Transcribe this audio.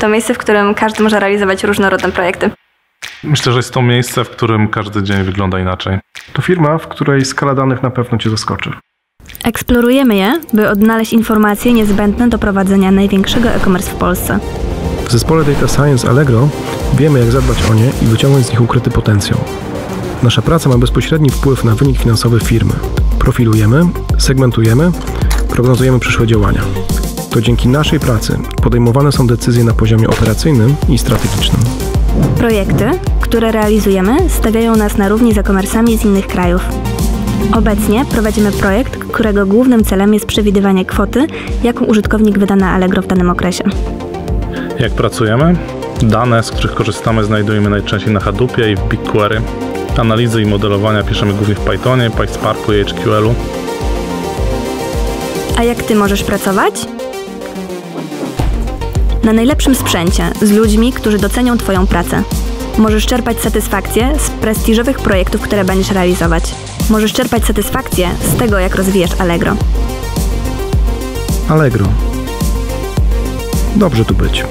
To miejsce, w którym każdy może realizować różnorodne projekty. Myślę, że jest to miejsce, w którym każdy dzień wygląda inaczej. To firma, w której skala danych na pewno Cię zaskoczy. Eksplorujemy je, by odnaleźć informacje niezbędne do prowadzenia największego e-commerce w Polsce. W zespole Data Science Allegro wiemy, jak zadbać o nie i wyciągnąć z nich ukryty potencjał. Nasza praca ma bezpośredni wpływ na wynik finansowy firmy. Profilujemy, segmentujemy, prognozujemy przyszłe działania. To dzięki naszej pracy podejmowane są decyzje na poziomie operacyjnym i strategicznym. Projekty, które realizujemy, stawiają nas na równi z e-commerce'ami z innych krajów. Obecnie prowadzimy projekt, którego głównym celem jest przewidywanie kwoty, jaką użytkownik wyda na Allegro w danym okresie. Jak pracujemy? Dane, z których korzystamy, znajdujemy najczęściej na Hadoopie i w BigQuery. Analizy i modelowania piszemy głównie w Pythonie, PySparku i HQL-u. A jak ty możesz pracować? Na najlepszym sprzęcie, z ludźmi, którzy docenią Twoją pracę. Możesz czerpać satysfakcję z prestiżowych projektów, które będziesz realizować. Możesz czerpać satysfakcję z tego, jak rozwijasz Allegro. Allegro. Dobrze tu być.